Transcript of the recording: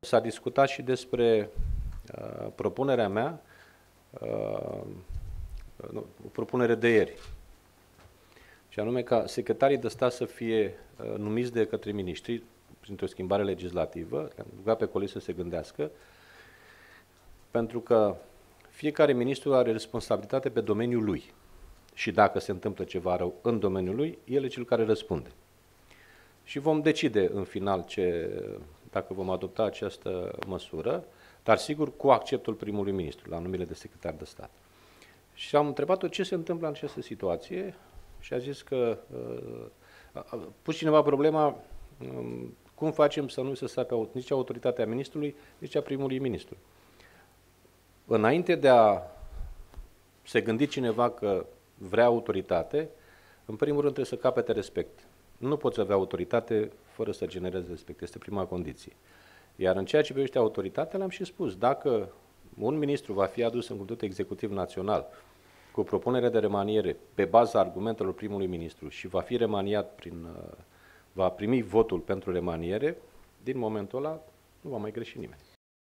S-a discutat și despre uh, propunerea mea, uh, nu, o propunere de ieri, și anume ca secretarii de stat să fie uh, numiți de către miniștri printr-o schimbare legislativă, am rugat pe colegi să se gândească, pentru că fiecare ministru are responsabilitate pe domeniul lui. Și dacă se întâmplă ceva rău în domeniul lui, el e cel care răspunde. Și vom decide în final ce, dacă vom adopta această măsură, dar sigur cu acceptul primului ministru, la numele de secretar de stat. Și am întrebat-o ce se întâmplă în această situație și a zis că uh, a pus cineva problema um, cum facem să nu se sape nici autoritatea ministrului, nici a primului ministru. Înainte de a se gândi cineva că vrea autoritate, în primul rând trebuie să capete respect. Nu poți avea autoritate fără să generezi respect. Este prima condiție. Iar în ceea ce privește autoritatea, le-am și spus, dacă un ministru va fi adus în Comitetul Executiv Național cu propunere de remaniere pe baza argumentelor primului ministru și va fi remaniat prin, uh, va primi votul pentru remaniere, din momentul ăla nu va mai greși nimeni.